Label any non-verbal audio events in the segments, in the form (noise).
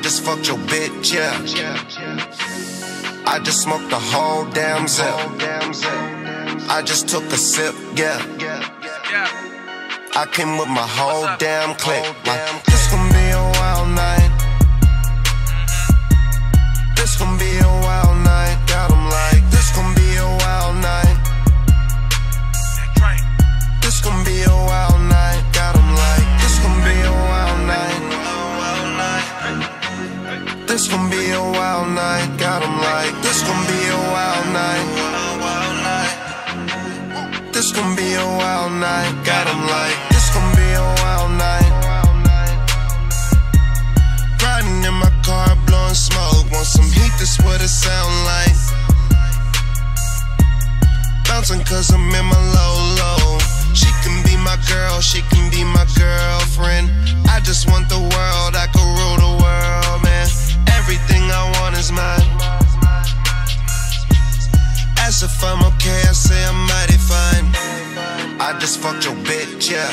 just fucked your bitch, yeah. I just smoked the whole damn zip. I just took a sip, yeah. I came with my whole damn clique. Like, This gon' be a wild night. Got 'em like, this gon' be a wild night. This gon' be a wild night. Got 'em like, this gon' be a wild night. Riding in my car, blowing smoke. Want some heat, this what it sound like. Bouncing cause I'm in my low low. She can be my girl, she can be my girlfriend. I just want the I just fucked your bitch, yeah.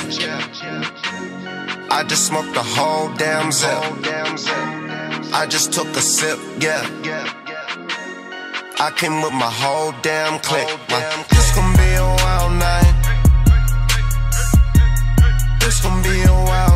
I just smoked the whole damn zip. I just took a sip, yeah. I came with my whole damn clique. Like, this gon' be a wild night. This gon' be a wild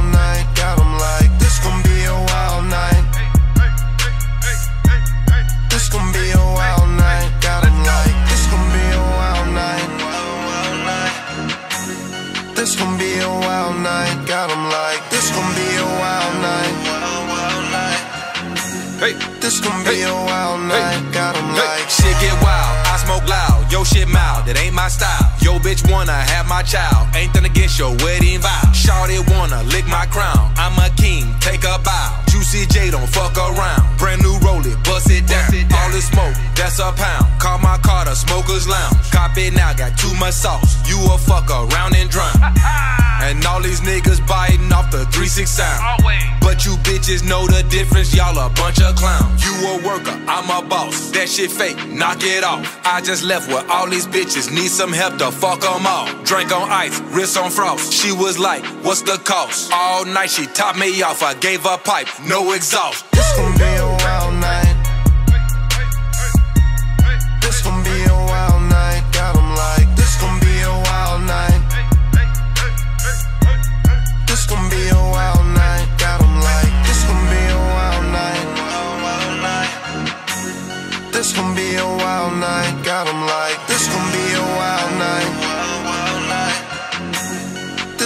Hey. This gon' be a wild night. Got 'em Hey, like, shit get wild, I smoke loud. Yo, shit mild, that ain't my style. Yo, bitch wanna have my child. Ain't nothing against your wedding vow. Shawty wanna lick my crown. I'm a king, take a bow. Juicy J don't fuck around. Brand new Rollie, bust it down. All this smoke, that's a pound. Call my car the smoker's lounge. Cop it now, got too much sauce. You a fuck around and drown. (laughs) And all these niggas biting off the 3-6 sound. But you bitches know the difference, y'all a bunch of clowns. You a worker, I'm a boss. That shit fake, knock it off. I just left with all these bitches, need some help to fuck them all. Drink on ice, wrist on frost. She was like, what's the cost? All night she topped me off, I gave her pipe, no exhaust. this gon' be a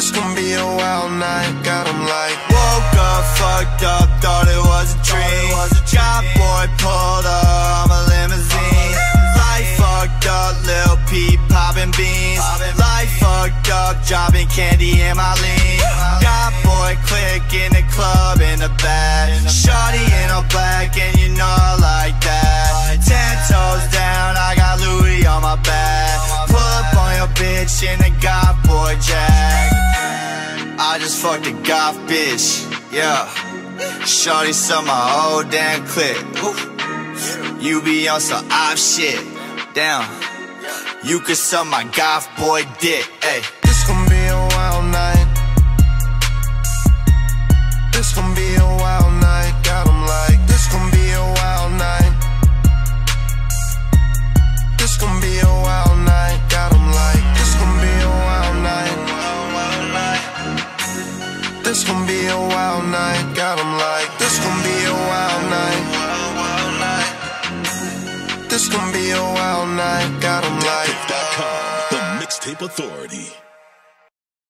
This gon' be a wild night. Got 'em like, Woke up, fucked up, thought it was a dream. Got boy pulled up, I'm a limousine. Life fucked up, Lil Peep popping beans. Life fucked up, dropping candy in my lean. Got boy click in the club in the back. Shorty in all black, and you know I like that. Just fucked a goth bitch, yeah. Shorty saw my whole damn clip. You be on some op shit, damn. You could suck my goth boy dick, ayy. This gon' be a wild night. Got 'em like, this gon' be a wild night. This gon' be a wild night. Got 'em like. The Mixtape Authority.